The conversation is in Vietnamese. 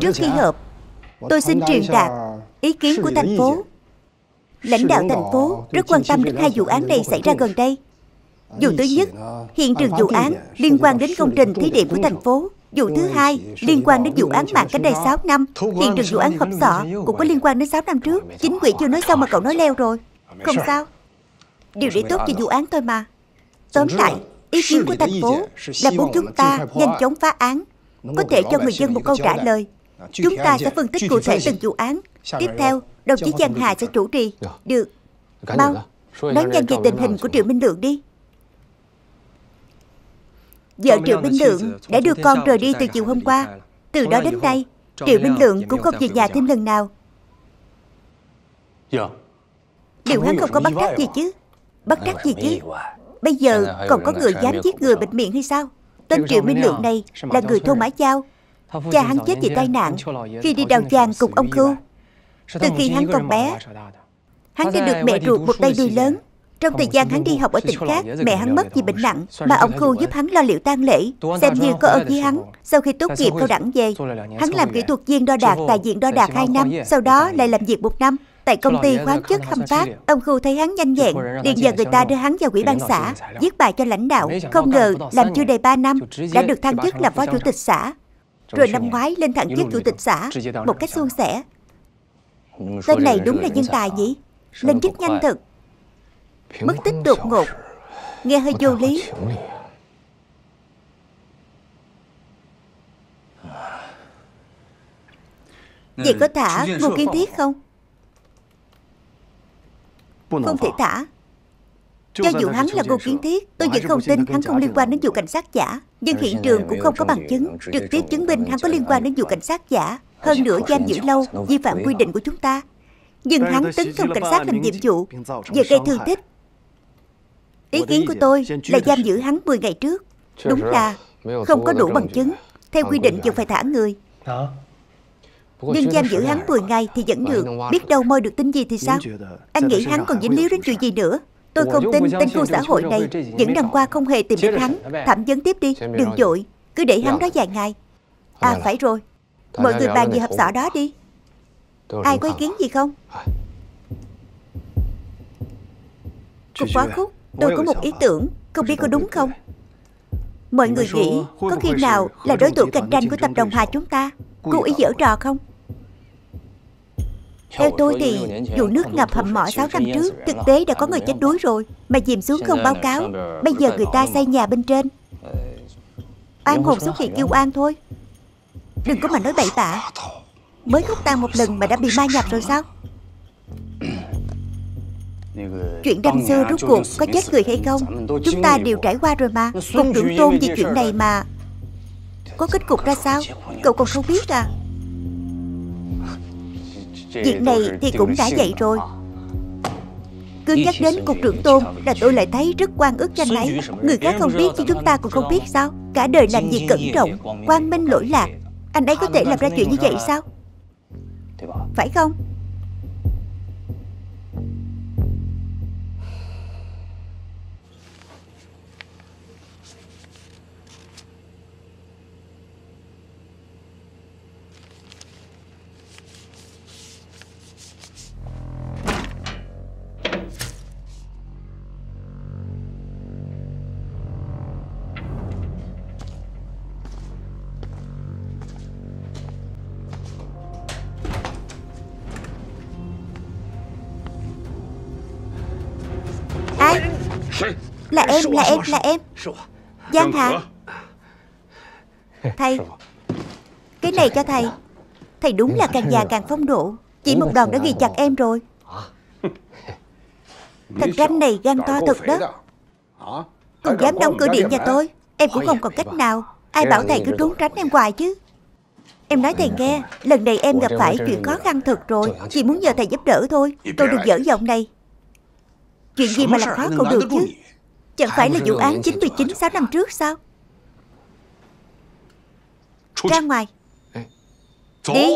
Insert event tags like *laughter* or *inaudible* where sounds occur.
Trước khi họp Tôi xin truyền đạt ý kiến của thành phố. Lãnh đạo thành phố rất quan tâm đến hai vụ án này xảy ra gần đây. Vụ thứ nhất, hiện trường vụ án liên quan đến công trình thí điểm của thành phố. Vụ thứ hai liên quan đến vụ án mạng cách đây 6 năm Hiện trường vụ án khập sọ cũng có liên quan đến 6 năm trước. Chính quỷ chưa nói xong mà cậu nói leo rồi. Không sao. Điều để tốt cho vụ án thôi mà. Tóm lại, ý kiến của thành phố là muốn chúng ta nhanh chóng phá án Có thể cho người dân một câu trả lời Chúng ta sẽ phân tích cụ thể từng vụ án. Tiếp theo, đồng chí Giang Hà sẽ chủ trì Được Bao, nói nhanh về tình hình của Triệu Minh Lượng đi. Vợ Triệu Minh Lượng đã đưa con rời đi từ chiều hôm qua. Từ đó đến nay Triệu Minh Lượng cũng không về nhà thêm lần nào. Điều hắn không có bắt trắc gì chứ? Bắt trắc gì chứ? Bây giờ còn có người dám giết người bịt miệng hay sao? Tên Triệu Minh Lượng này là người thôn Mã Giao Cha hắn chết vì tai nạn Khi đi đào vàng cùng ông Khưu Từ khi hắn còn bé Hắn đã được mẹ ruột một tay nuôi lớn. trong thời gian hắn đi học ở tỉnh khác, mẹ hắn mất vì bệnh nặng, mà ông Khu giúp hắn lo liệu tang lễ, xem như có ơn với hắn. Sau khi tốt nghiệp cao đẳng về, hắn làm kỹ thuật viên đo đạc tại viện đo đạc 2 năm, sau đó lại làm việc một năm. Tại công ty khoáng chất hầm phát, ông Khu thấy hắn nhanh nhẹn, liền nhờ người ta đưa hắn vào quỹ ban xã, viết bài cho lãnh đạo. Không ngờ, làm chưa đầy 3 năm, đã được thăng chức là phó chủ tịch xã. Rồi năm ngoái lên thẳng chức chủ tịch xã, một cách suôn sẻ. Tên này đúng là nhân tài nhỉ? Lên chức nhanh thật. Mất tích đột ngột Nghe hơi vô lý Vậy có thả Ngô Kiến Thiết không Không thể thả cho dù hắn là Ngô Kiến Thiết. Tôi vẫn không tin hắn không liên quan đến vụ cảnh sát giả. Nhưng hiện trường cũng không có bằng chứng. Trực tiếp chứng minh hắn có liên quan đến vụ cảnh sát giả. Hơn nữa giam giữ lâu Vi phạm quy định của chúng ta. Nhưng hắn tấn công cảnh sát làm nhiệm vụ Giờ gây thương tích. Ý kiến của tôi là giam giữ hắn 10 ngày trước. Đúng là không có đủ bằng chứng. Theo quy định vẫn phải thả người. Nhưng giam giữ hắn 10 ngày thì vẫn được Biết đâu moi được tin gì thì sao Anh nghĩ hắn còn dính líu đến chuyện gì nữa Tôi không tin tên khu xã hội này Những năm qua không hề tìm đến hắn. Thẩm vấn tiếp đi, đừng dội. Cứ để hắn đó vài ngày. À phải rồi. Mọi người bàn về hợp sở đó đi. Ai có ý kiến gì không? Cục quá khúc. Tôi có một ý tưởng. Không biết có đúng không? Mọi người nghĩ Có khi nào là đối thủ cạnh tranh của tập đoàn Hòa chúng ta Cố ý dở trò không Theo tôi thì Vụ nước ngập hầm mỏ 6 năm trước Thực tế đã có người chết đuối rồi. Mà dìm xuống không báo cáo Bây giờ người ta xây nhà bên trên. An hồn xuất hiện kêu an thôi. Đừng có mà nói bậy bạ. Mới hút tan một lần mà đã bị ma nhập rồi sao? Chuyện năm xưa rốt cuộc có chết người hay không? Chúng ta đều trải qua rồi mà. Cục trưởng tôn vì chuyện này mà Có kết cục ra sao? Cậu còn không biết à Việc này thì cũng đã vậy rồi. Cứ nhắc đến cục trưởng tôn Là tôi lại thấy rất quan ức cho anh ấy. Người khác không biết chứ chúng ta cũng không biết sao. Cả đời làm việc cẩn trọng Quang minh lỗi lạc. Anh ấy có thể làm ra chuyện như vậy sao? Phải không Là em là em là em. Giang Hà. Thầy Cái này cho thầy. Thầy đúng là càng già *laughs* càng phong độ. Chỉ một đòn đã ghi chặt em rồi. *laughs* Thật ranh này gan to thật đó. Còn dám đóng cửa điện nhà tôi. Em cũng không còn cách nào. Ai bảo thầy cứ trốn tránh em hoài chứ. Em nói thầy nghe Lần này em gặp phải chuyện khó khăn thật rồi. Chỉ muốn nhờ thầy giúp đỡ thôi. Tôi đừng dở giọng này Chuyện gì mà làm khó cậu được chứ? Chẳng phải là vụ án 99 6 năm trước sao? Ra ngoài. Đi